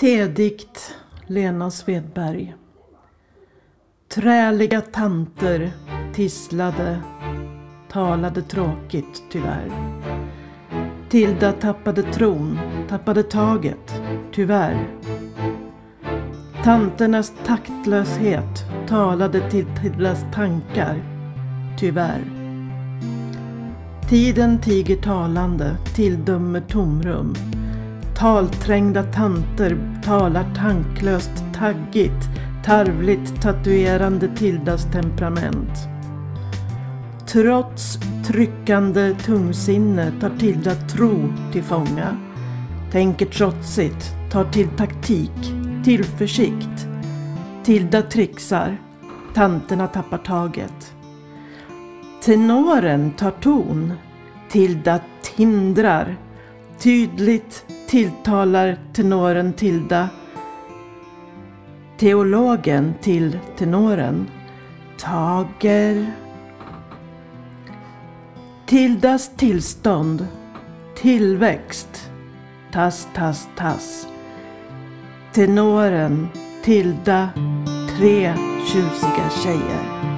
Tedikt Lena Svedberg Träliga tanter tisslade, talade tråkigt tyvärr. Tilda tappade tron, tappade taget, tyvärr. Tanternas taktlöshet talade till Tildas tankar, tyvärr. Tiden tiger talande, tilldömer tomrum. Talträngda tanter talar tanklöst taggigt, tarvligt tatuerande Tildas temperament. Trots tryckande tungsinne tar Tilda tro till fånga. Tänker trotsigt, tar till taktik, tillförsikt. Tilda trixar, tanterna tappar taget. Tenoren tar ton, Tilda tindrar. Tydligt tilltalar tenoren Tilda teologen till tenoren. Tager. Tildas tillstånd. Tillväxt. Tass, tass, tass. Tenoren. Tilda. Tre tjusiga tjejer.